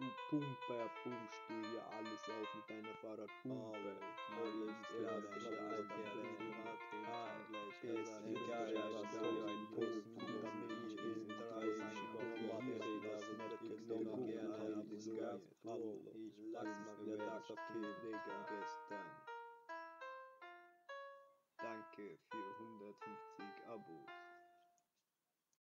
du Pumper, pumpst du hier alles auf mit deiner Fahrradpumpe. Alles klar, der alte gleich Ist egal, was du ein Posten damit ist, drei ich noch gerne haben so Hallo, ich lass mal wieder das Kind, Digga gestern. Danke für